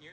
year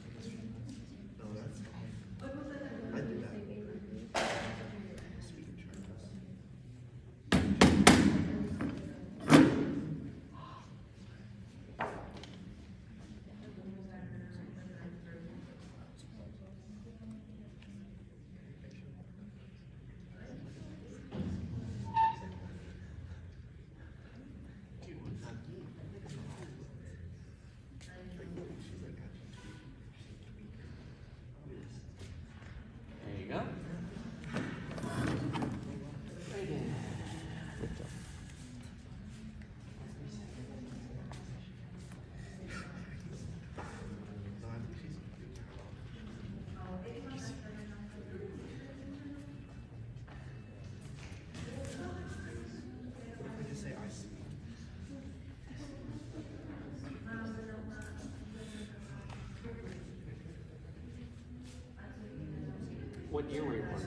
What year were you born.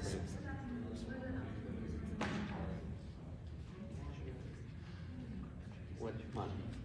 What month?